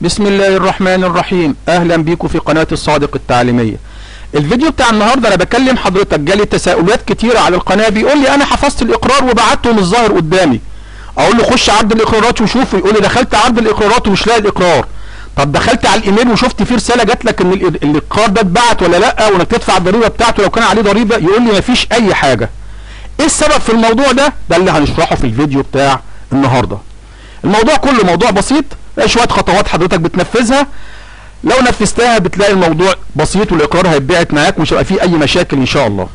بسم الله الرحمن الرحيم. أهلا بيكم في قناة الصادق التعليمية. الفيديو بتاع النهاردة أنا بكلم حضرتك جالي تساؤلات كتيرة على القناة بيقول لي أنا حفظت الإقرار وبعته مش ظاهر قدامي. أقول له خش عرض الإقرارات وشوفه يقول لي دخلت عرض الإقرارات ومش لاقي الإقرار. طب دخلت على الإيميل وشفت فيه رسالة جات لك إن ال- الإقرار ده اتبعت ولا لأ وإنك تدفع الضريبة بتاعته لو كان عليه ضريبة يقول لي مفيش أي حاجة. إيه السبب في الموضوع ده؟ ده اللي هنشرحه في الفيديو بتاع النهارده. الموضوع كله موضوع بسيط. شوية خطوات حضرتك بتنفذها. لو نفذتها بتلاقي الموضوع بسيط والإقرار هيتبعت معاك ومش هيبقى فيه أي مشاكل إن شاء الله.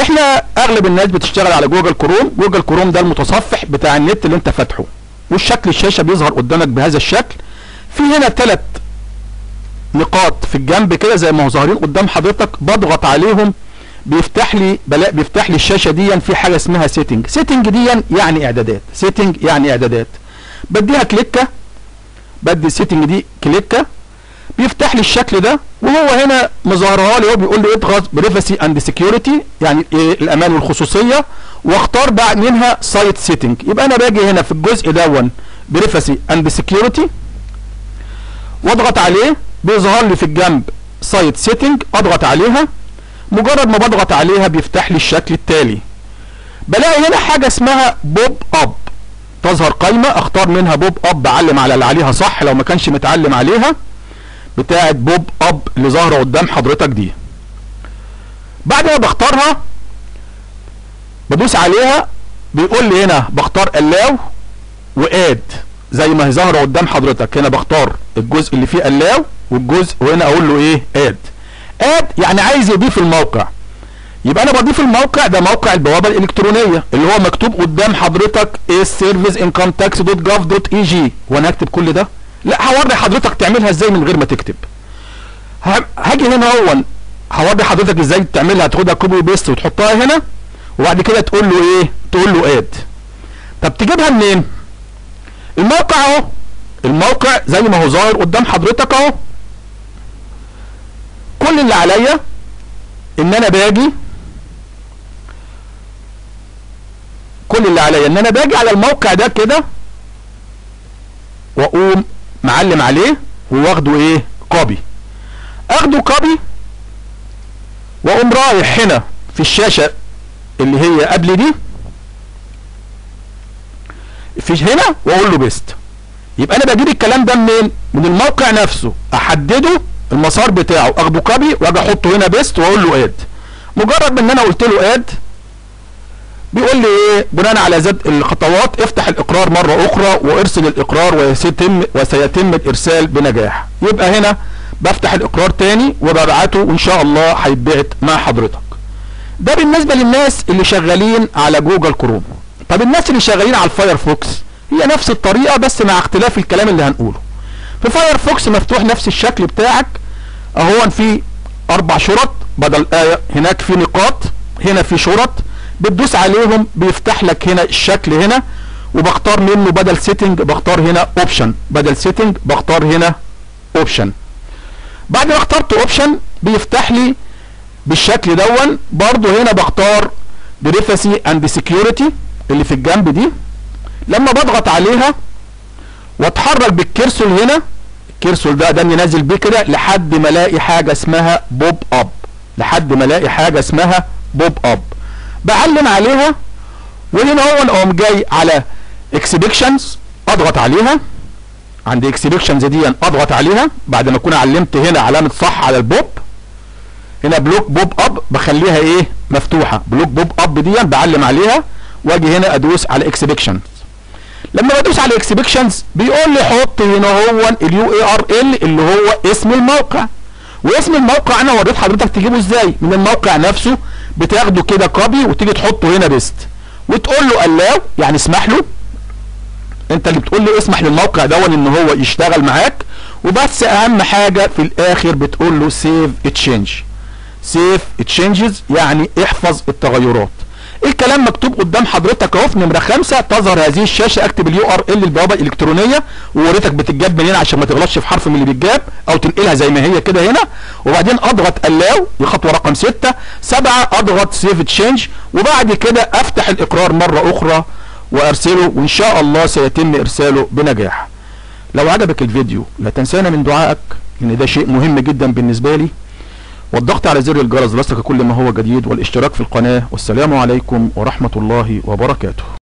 إحنا أغلب الناس بتشتغل على Google Chrome. Google Chrome ده المتصفح بتاع النت اللي أنت فاتحه. والشكل الشاشة بيظهر قدامك بهذا الشكل. في هنا ثلاث نقاط في الجنب كده زي ما هو ظاهرين قدام حضرتك. بضغط عليهم. بيفتح لي بلاقي بيفتح لي الشاشة دي. في حاجة اسمها setting setting دي يعني إعدادات. setting يعني إعدادات. بديها كليكة. بدي ال setting دي كليكه بيفتح لي الشكل ده وهو هنا مظهرها لي هو بيقول لي اضغط privacy and security يعني إيه الأمان والخصوصية واختار بعد منها site setting يبقى أنا باجي هنا في الجزء دون privacy and security واضغط عليه بيظهر لي في الجنب site setting أضغط عليها مجرد ما بضغط عليها بيفتح لي الشكل التالي. بلاقي هنا حاجة اسمها pop up تظهر قائمه أختار منها pop up بعلم على اللي عليها صح لو ما كانش متعلم عليها بتاعه pop up اللي ظاهرة قدام حضرتك دي. بعد ما بختارها بدوس عليها بيقول لي هنا بختار allow و add زي ما هي ظاهرة قدام حضرتك. هنا بختار الجزء اللي فيه allow والجزء وهنا أقول له إيه؟ add add يعني عايز يضيف الموقع. يبقى أنا بضيف الموقع ده موقع البوابة الإلكترونية اللي هو مكتوب قدام حضرتك serviceincometx.gov.eg وأنا هكتب كل ده؟ لا هوري حضرتك تعملها إزاي من غير ما تكتب؟ هاجي هنا هو هوري حضرتك إزاي تعملها؟ تاخدها copy paste وتحطها هنا وبعد كده تقول له إيه؟ تقول له add طب تجيبها منين؟ الموقع أهو. الموقع زي ما هو ظاهر قدام حضرتك أهو. كل اللي عليا إن أنا باجي كل اللي عليا إن أنا باجي على الموقع ده كده وأقوم معلم عليه وواخده إيه؟ copy أخده copy وأقوم رايح هنا في الشاشة اللي هي قبل دي في هنا وأقول له paste يبقى أنا بجيب الكلام ده منين؟ من الموقع نفسه. أحدده المسار بتاعه أخده copy وأجي أحطه هنا paste وأقول له add مجرد ما إن أنا قلت له add بيقول لي إيه؟ بناء على هذه الخطوات افتح الإقرار مرة أخرى وارسل الإقرار وسيتم وسيتم الإرسال بنجاح. يبقى هنا بفتح الإقرار تاني وببعته وإن شاء الله هيتبعت مع حضرتك. ده بالنسبة للناس اللي شغالين على Google Chrome. طب الناس اللي شغالين على ال Firefox هي نفس الطريقة بس مع اختلاف الكلام اللي هنقوله. في Firefox مفتوح نفس الشكل بتاعك. أهو في أربع شرط بدل آية هناك في نقاط هنا في شرط بتدوس عليهم بيفتح لك هنا الشكل هنا وبختار منه بدل setting بختار هنا option بدل setting بختار هنا option بعد ما اخترت option بيفتح لي بالشكل دون. برضو هنا بختار privacy and security اللي في الجنب دي. لما بضغط عليها واتحرك بال cursor هنا ال cursor ده ده نازل بيه كده لحد ما الاقي حاجة اسمها pop up لحد ما الاقي حاجة اسمها pop up بعلم عليها وهنا هو اقوم جاي على exceptions أضغط عليها. عند exceptions دي أضغط عليها. بعد ما أكون علمت هنا علامة صح على البوب. هنا block pop up بخليها إيه؟ مفتوحة. block pop up دي بعلم عليها. وأجي هنا أدوس على exceptions لما بدوس على exceptions بيقول لي حط هنا هو ال URL اللي هو اسم الموقع. واسم الموقع أنا وريت حضرتك تجيبه إزاي؟ من الموقع نفسه. بتاخده كده copy وتيجي تحطه هنا paste وتقول له allow يعني اسمح له. انت اللي بتقول له اسمح للموقع دون ان هو يشتغل معاك. وبس اهم حاجة في الآخر بتقول له save change save changes يعني احفظ التغيرات. الكلام مكتوب قدام حضرتك أهو في نمرة خمسة؟ تظهر هذه الشاشة أكتب ال URL البوابه الالكترونيه ووريتك بتتجاب منين عشان ما تغلطش في حرف من اللي بيتجاب أو تنقلها زي ما هي كده هنا. وبعدين أضغط allow دي خطوة رقم 6 7 أضغط save change وبعد كده أفتح الإقرار مرة أخرى وأرسله وإن شاء الله سيتم إرساله بنجاح. لو عجبك الفيديو لا تنسانا من دعائك لأن ده شيء مهم جدا بالنسبة لي. والضغط على زر الجرس ليصلك كل ما هو جديد والاشتراك في القناة والسلام عليكم ورحمة الله وبركاته.